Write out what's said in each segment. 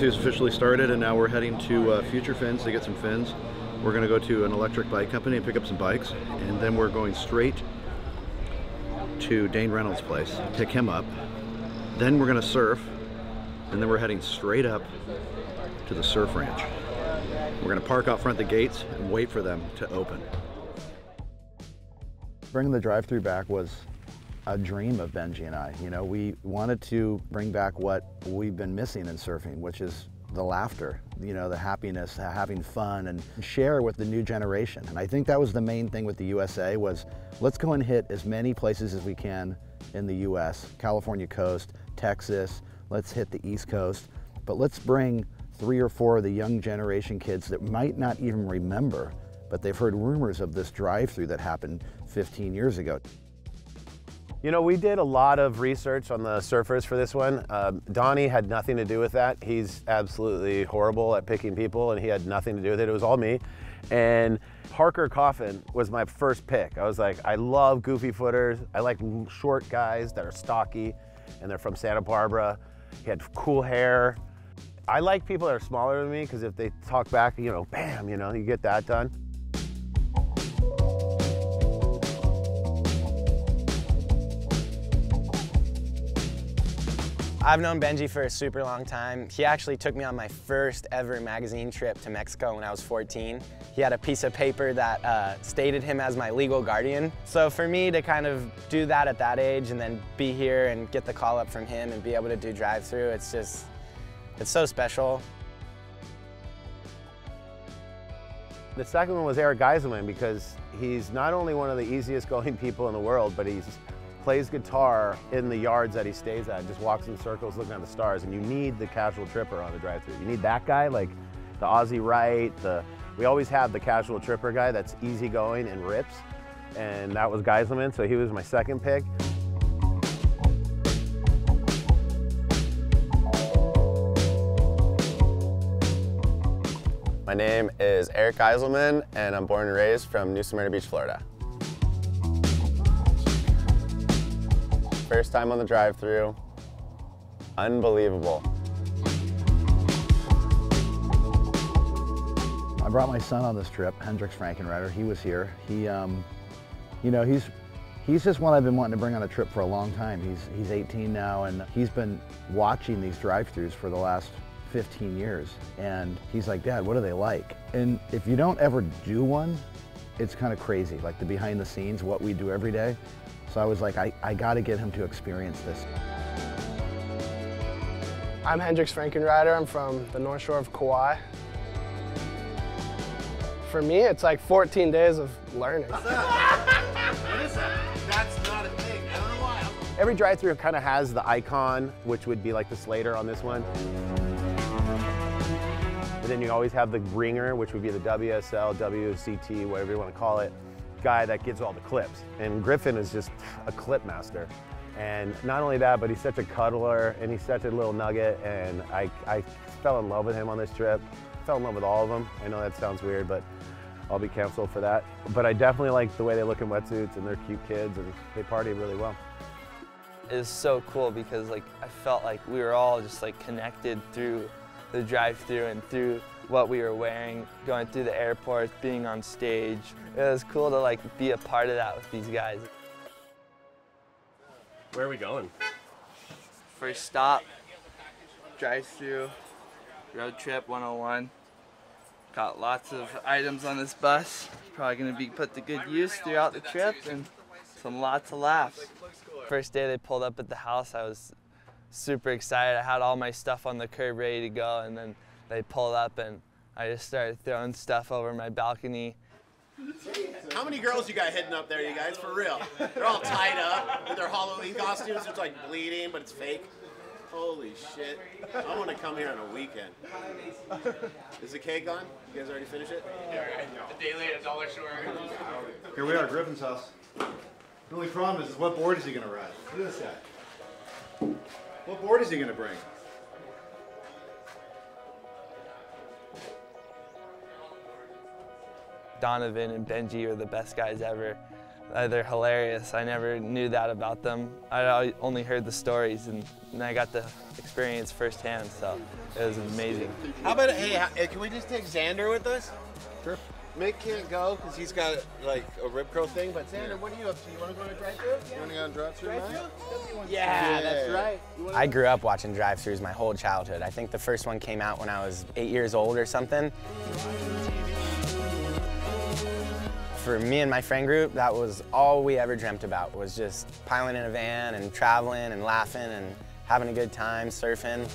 Is officially started and now we're heading to uh, Future Fins to get some fins. We're gonna go to an electric bike company and pick up some bikes and then we're going straight to Dane Reynolds' place, pick him up. Then we're gonna surf and then we're heading straight up to the surf ranch. We're gonna park out front the gates and wait for them to open. Bringing the drive-through back was a dream of Benji and I. You know, we wanted to bring back what we've been missing in surfing, which is the laughter, you know, the happiness, having fun and share with the new generation. And I think that was the main thing with the USA was let's go and hit as many places as we can in the US, California coast, Texas, let's hit the East Coast, but let's bring three or four of the young generation kids that might not even remember, but they've heard rumors of this drive-through that happened 15 years ago. You know, we did a lot of research on the surfers for this one. Uh, Donnie had nothing to do with that. He's absolutely horrible at picking people and he had nothing to do with it. It was all me. And Parker Coffin was my first pick. I was like, I love goofy footers. I like short guys that are stocky and they're from Santa Barbara. He had cool hair. I like people that are smaller than me because if they talk back, you know, bam, you know, you get that done. I've known Benji for a super long time. He actually took me on my first ever magazine trip to Mexico when I was 14. He had a piece of paper that uh, stated him as my legal guardian. So for me to kind of do that at that age and then be here and get the call up from him and be able to do drive-through, it's just, it's so special. The second one was Eric Geiselman because he's not only one of the easiest going people in the world, but he's plays guitar in the yards that he stays at, and just walks in circles looking at the stars, and you need the casual tripper on the drive-through. You need that guy, like the Aussie Wright, the, we always have the casual tripper guy that's easygoing and rips, and that was Geiselman, so he was my second pick. My name is Eric Geiselman, and I'm born and raised from New Smyrna Beach, Florida. First time on the drive-through. Unbelievable. I brought my son on this trip, Hendrix Frankenreiter. He was here. He, um, you know, he's he's just one I've been wanting to bring on a trip for a long time. He's he's 18 now, and he's been watching these drive-throughs for the last 15 years. And he's like, Dad, what are they like? And if you don't ever do one, it's kind of crazy, like the behind the scenes, what we do every day. So I was like, I, I got to get him to experience this. I'm Hendrix Frankenreiter. I'm from the North Shore of Kauai. For me, it's like 14 days of learning. What's that? what is that? That's not a thing. I don't know why. Every drive-through kind of has the icon, which would be like the Slater on this one. But then you always have the ringer, which would be the WSL, WCT, whatever you want to call it guy that gets all the clips. And Griffin is just a clip master. And not only that, but he's such a cuddler and he's such a little nugget. And I, I fell in love with him on this trip. Fell in love with all of them. I know that sounds weird, but I'll be canceled for that. But I definitely like the way they look in wetsuits and they're cute kids and they party really well. It was so cool because like I felt like we were all just like connected through the drive-through and through what we were wearing, going through the airport, being on stage. It was cool to like be a part of that with these guys. Where are we going? First stop, drive-through, road trip 101. Got lots of items on this bus. Probably gonna be put to good use throughout the trip and some lots of laughs. First day they pulled up at the house, I was super excited. I had all my stuff on the curb ready to go and then they pulled up and I just started throwing stuff over my balcony. How many girls you got hitting up there, you guys? For real. They're all tied up with their Halloween costumes. It's like bleeding, but it's fake. Holy shit. I want to come here on a weekend. Is the cake on? You guys already finish it? Yeah, right. A day late, a dollar short. Here we are, Griffin's house. The only problem is, is what board is he going to ride? Look at this guy. What board is he going to bring? Donavon and Benji are the best guys ever. Uh, they're hilarious. I never knew that about them. I only heard the stories and, and I got the experience firsthand, so it was amazing. How about, hey, can we just take Xander with us? Sure. Mick can't go because he's got like a rib curl thing, but Xander, what are you up to? You want to go on a drive through? You want to go on a drive through? Yeah, that's right. I grew up watching drive-throughs my whole childhood. I think the first one came out when I was eight years old or something. For me and my friend group, that was all we ever dreamt about, was just piling in a van and traveling and laughing and having a good time, surfing.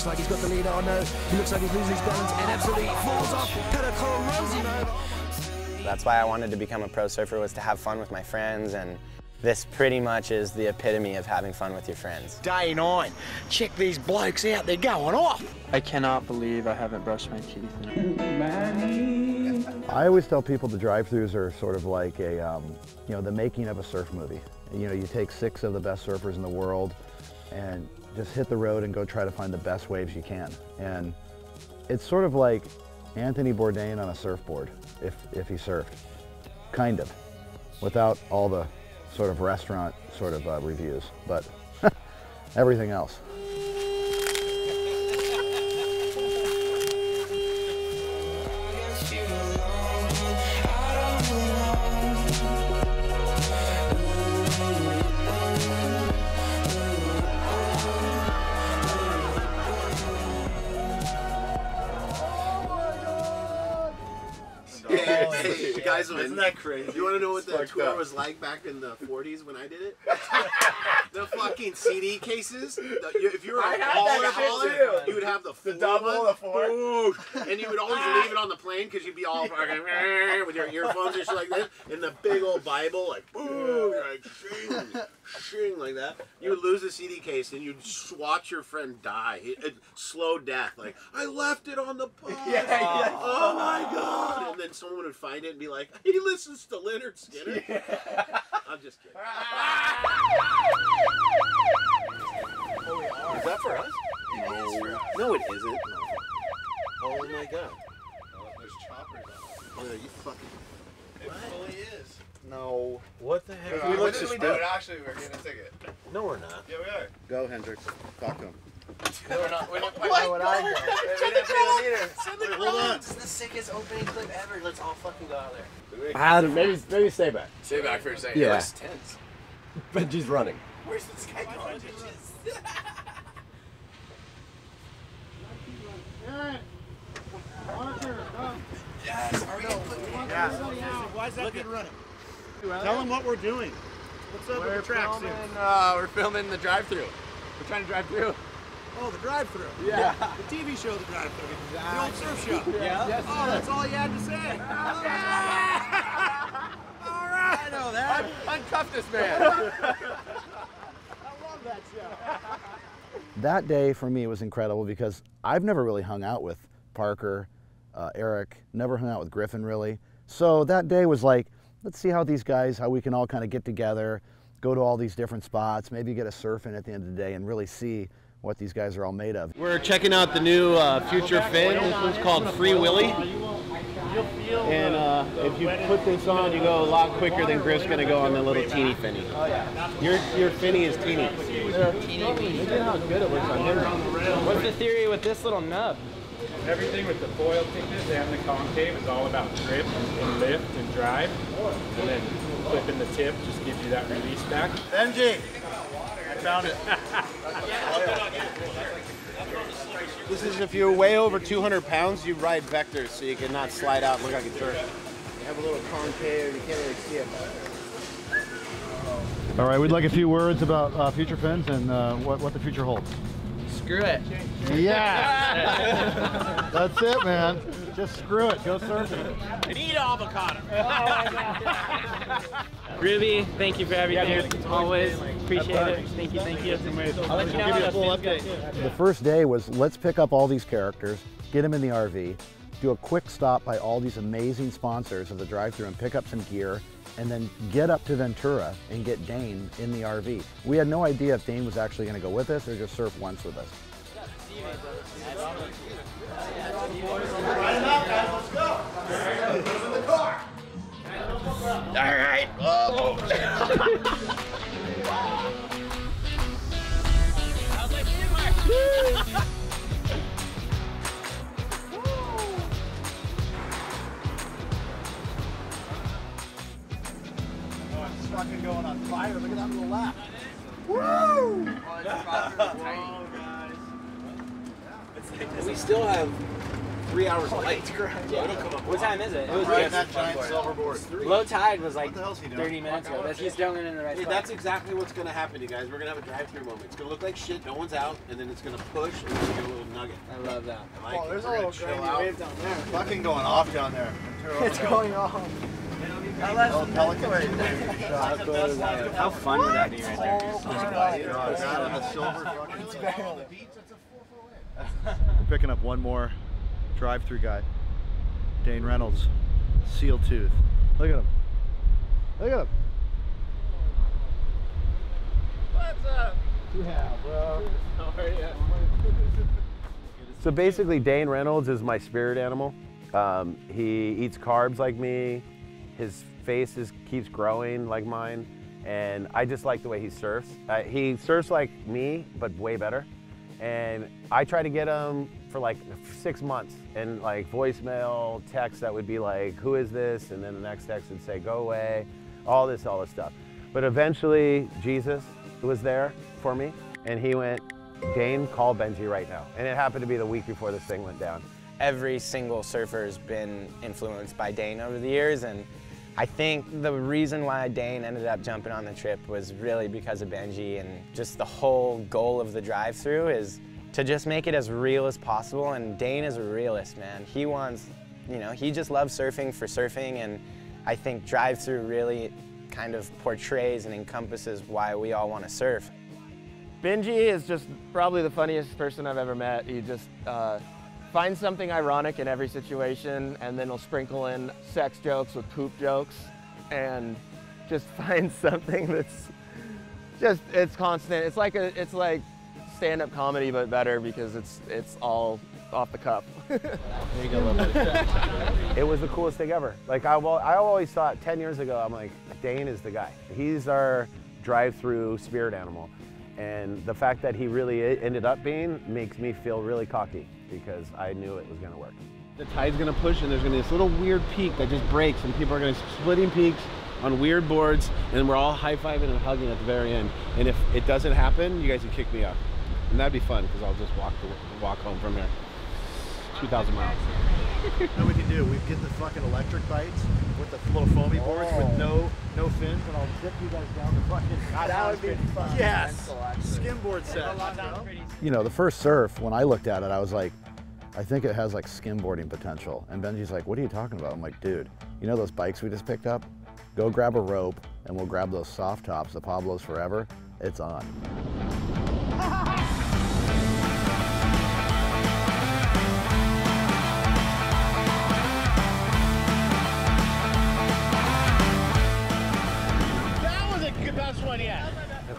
Looks like he's got the lead on now. He looks like he's losing his balance and absolutely falls off. Pedicole runs him. That's why I wanted to become a pro surfer was to have fun with my friends and this pretty much is the epitome of having fun with your friends. Day nine. Check these blokes out. They're going off. I cannot believe I haven't brushed my teeth. I always tell people the drive-throughs are sort of like a, um, you know, the making of a surf movie. You know, you take six of the best surfers in the world and just hit the road and go try to find the best waves you can. And it's sort of like Anthony Bourdain on a surfboard, if, if he surfed, kind of, without all the sort of restaurant sort of uh, reviews, but everything else. Hey, guys, Isn't that crazy? You want to know what the tour up. was like back in the 40s when I did it? the fucking CD cases. the- you- if you were a I had hauler, that shit hauler, too. you would have the, full double, one. the four. Ooh. and you would always ah. leave it on the plane because you'd be all fucking with your earphones and shit like this, and the big old Bible, like boom, like shing, shing like that. You would lose the CD case and you'd s- watch your friend die. It, it- slow death, like I left it on the bus. Yeah, yeah. Oh my god! And then someone would find it and be like, he listens to Lynyrd Skynyrd. I'm just kidding. Is that for us? No, no, it isn't. Oh my god. Oh, there's choppers Oh, you fucking. It fully is. No. What the heck? we we look did we do suspicious. it? Actually, we're getting a ticket. No, we're not. Yeah, we are. Go, Hendrix. Talk to him. No, we're not. We didn't pay What? what I No, did. Send the didn't the meter. Send the Wait, hold on. This is the sickest opening clip ever. Let's all fucking go out there. Ah, maybe maybe stay back. Stay back for a second. Yeah. It tense. Benji's running. Where's this guy going? Tell them what we're doing. What's up with the track filming, uh, we're filming the drive-through. We're trying to drive through. Oh, the drive-through. Yeah. The TV show, the drive-through. The old surf show. Yeah. Yes, oh, that's all you had to say. all right. I know that. Un- uncuff this man. I love that show. That day for me was incredible because I've never really hung out with Parker, uh, Eric, never hung out with Griffin really. So that day was like, let's see how these guys, how we can all kind of get together, go to all these different spots, maybe get a surf in at the end of the day and really see what these guys are all made of. We're checking out the new uh, Future Fin. This one's called Free Willy. And uh, if you put this on, you go a lot quicker than Griff's gonna go on the little teeny finny. Your your finny is teeny. Look at how good it looks on him. What's the theory with this little nub? Everything with the foil thickness and the concave is all about grip and lift and drive. And then flipping the tip just gives you that release back. Benji, I found it. This is if you're way over 200 pounds, you ride vectors so you cannot slide out and look like a jerk. You have a little concave, and you can't really see it. All right, we'd like a few words about uh, future fins and uh, what, what the future holds. Screw it. Yeah. That's it, man. Just screw it. Go surfing. And eat avocado. Oh, Ruby, thank you for everything. Always appreciate it. Thank you, thank you. I'll let you know how full the fins update. The first day was let's pick up all these characters, get them in the RV, do a quick stop by all these amazing sponsors of the drive-through and pick up some gear, and then get up to Ventura and get Dane in the RV. We had no idea if Dane was actually going to go with us or just surf once with us. All right. Oh. fucking going on fire. Look at that little lap. We still have three hours of light. So it'll come up. What time is it? It was Riding just- that giant silver board. Low tide was like What the hell's he doing? 30 minutes ago. But he's going in the right Hey, spot. that's exactly what's going to happen, you guys. We're going to have a drive-through moment. It's going to look like shit. No one's out, and then it's going to push, and then we get a little nugget. I love that. I like Oh, it. there's a We're gonna little chill granny out. wave down there. Fucking going off down there. It's going on. Pelicans. How cool is that? Fun would that be right there? God, that on the silver We're picking up one more drive-through guy. Dane Reynolds, seal tooth. Look at him. Look at him. What's up? Yeah, bro. How are you? So basically, Dane Reynolds is my spirit animal. Um, he eats carbs like me. His face is, keeps growing like mine. And I just like the way he surfs. Uh, he surfs like me, but way better. And I try to get him for like six months and like voicemail, text that would be like, who is this? And then the next text would say, go away, all this, all this stuff. But eventually, Jesus was there for me. And he went, Dane, call Benji right now. And it happened to be the week before this thing went down. Every single surfer's been influenced by Dane over the years, and I think the reason why Dane ended up jumping on the trip was really because of Benji, and just the whole goal of the drive-through is to just make it as real as possible. And Dane is a realist, man. He wants, you know, he just loves surfing for surfing, and I think drive-through really kind of portrays and encompasses why we all want to surf. Benji is just probably the funniest person I've ever met. He just uh, finds something ironic in every situation and then he'll sprinkle in sex jokes with poop jokes and just find something that's just, it's constant. It's like a, it's like stand-up comedy but better because it's, it's all off the cuff. There you go, little buddy. it was the coolest thing ever. Like I, well, I always thought 10 years ago, I'm like, Dane is the guy. He's our drive-through spirit animal. And the fact that he really ended up being makes me feel really cocky because I knew it was gonna work. The tide's gonna push and there's gonna be this little weird peak that just breaks and people are gonna be splitting peaks on weird boards and we're all high-fiving and hugging at the very end. And if it doesn't happen, you guys can kick me up. And that'd be fun because I'll just walk the, walk home from here. 2,000 miles. You know what we can do? We get the fucking electric bites with the little foamy boards with no no fins, and I'll zip you guys down the fucking. That would be fun. Yes. Skimboard set. You know, the first surf, when I looked at it, I was like, I think it has like skimboarding potential. And Benji's like, what are you talking about? I'm like, dude, you know those bikes we just picked up? Go grab a rope and we'll grab those soft tops, the Pablo's Forever. It's on.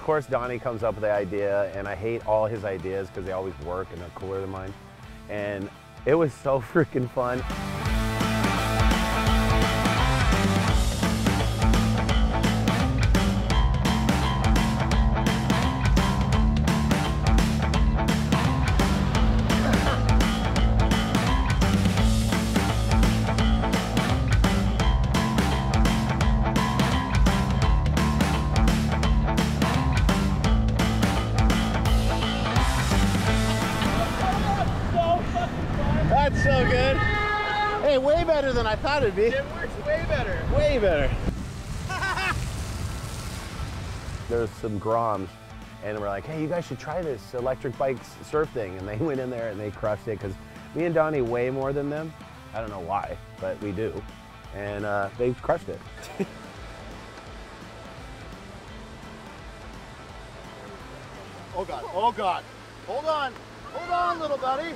Of course, Donnie comes up with the idea, and I hate all his ideas because they always work and they're cooler than mine. And it was so freaking fun. Some Groms, and we're like, hey, you guys should try this electric bikes surf thing. And they went in there and they crushed it because me and Donnie way more than them. I don't know why, but we do. And uh, they crushed it. Oh god. Oh god. Hold on. Hold on, little buddy.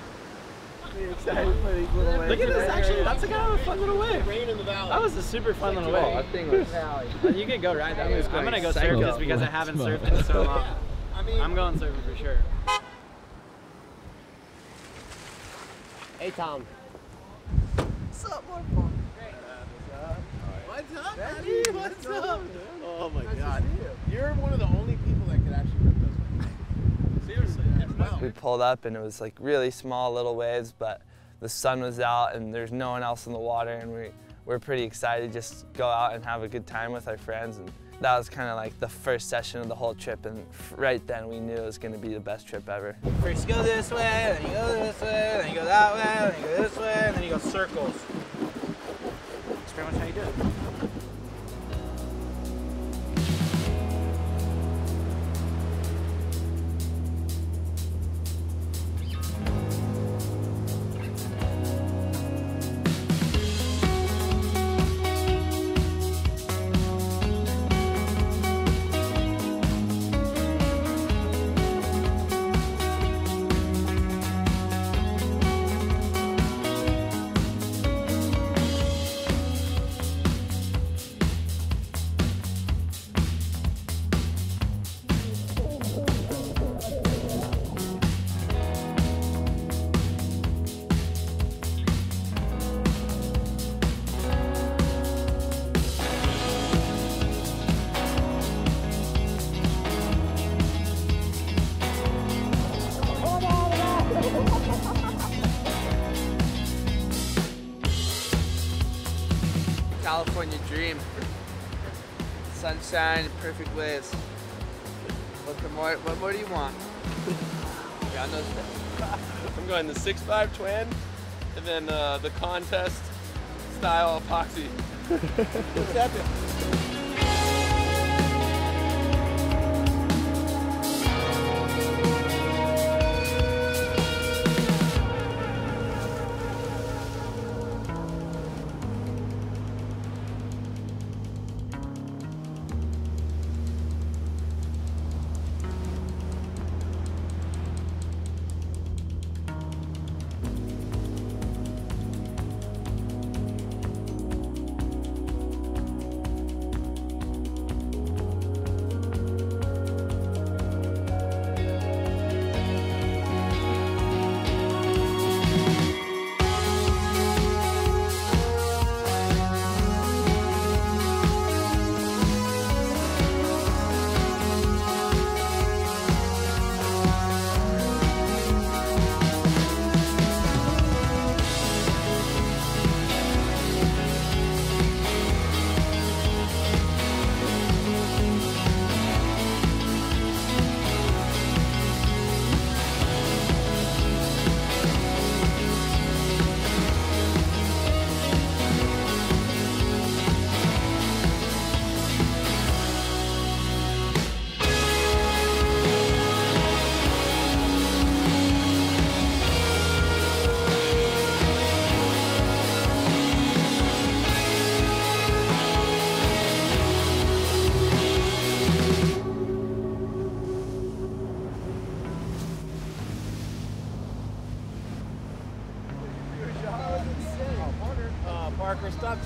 Look at this, actually, that's a kind of a fun little wave. Rain in the valley. That was a super fun little wave. That thing was you could go ride that wave. I'm gonna go surf psycho. just because I haven't surfed in so long. I mean, I'm going surfing for sure. Hey, Tom. What's up, Marco? What's up, buddy? What's up? Oh my god. You're one of the only people that could actually rip those. Seriously. Well, We pulled up and it was like really small little waves, but the sun was out and there's no one else in the water and we we're pretty excited to just go out and have a good time with our friends and that was kind of like the first session of the whole trip and right then we knew it was going to be the best trip ever. First you go this way, then you go this way, then you go that way, then you go this way, and then you go circles. That's pretty much how you do it. California dream. Sunshine, perfect waves. What the more? What more do you want? God knows. I'm going the 6.5 twin and then uh, the contest style epoxy. What's that?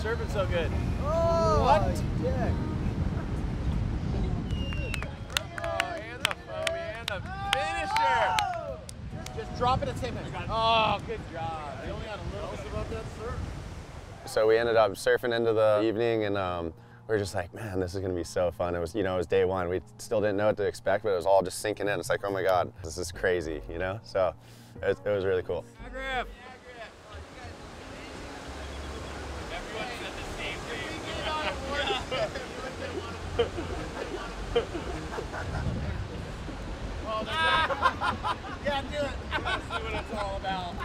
Parker, surfing so good. Oh, what? dick. Oh, and the foamy and the finisher. Just drop it at the same minute. Oh, good job. You only got a little bit about that surf. So we ended up surfing into the evening and um, we were just like, man, this is gonna be so fun. It was, you know, it was day one. We still didn't know what to expect, but it was all just sinking in. It's like, oh my God, this is crazy, you know? So it, it was really cool. Grip. yeah, do it. Let's see what it's all about.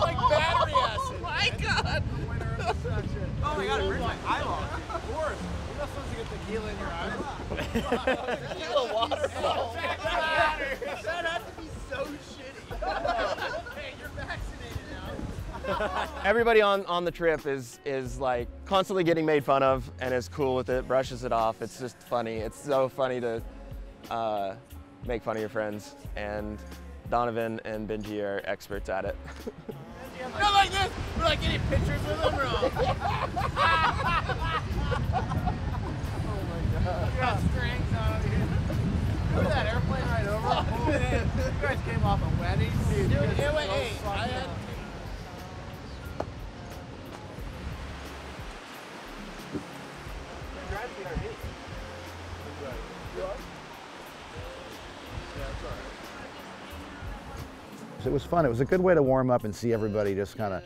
like battery acid. Oh my god. Oh my god, it burns my eyeball. Of course. You're not supposed to get tequila in your eyes. tequila waterfall. that has to be so shitty. hey, you're vaccinated now. Everybody on, on the trip is is like constantly getting made fun of and is cool with it, brushes it off. It's just funny. It's so funny to uh, make fun of your friends. And Donavon and Benji are experts at it. Not like this. We're like getting pictures with them. We're oh my god. You got strings out here. Look at that airplane right over. Oh, man. You guys came off a wedding. Dude, Dude, you it are went so eight. It was fun. It was a good way to warm up and see everybody just kind of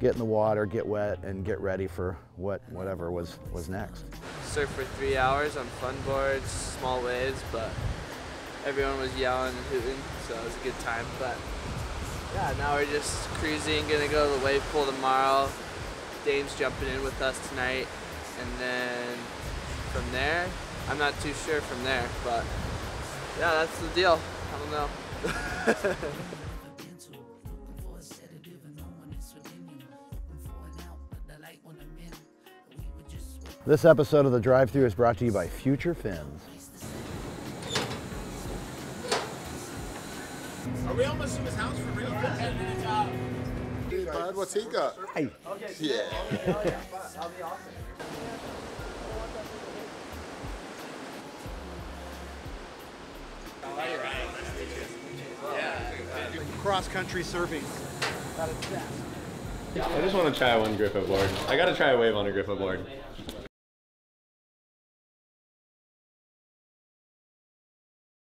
get in the water, get wet, and get ready for what whatever was was next. Surf for three hours on fun boards, small waves, but everyone was yelling and hooting, so it was a good time. But yeah, now we're just cruising, gonna go to the wave pool tomorrow. Dane's jumping in with us tonight, and then from there, I'm not too sure from there, but yeah, that's the deal. I don't know. This episode of the Drive Through is brought to you by Future Fins. Are we almost to his house for real? Hey, bud, what's he got? Hey. Yeah. Cross country surfing. I just want to try one grippo board. I got to try a wave on a grippo board.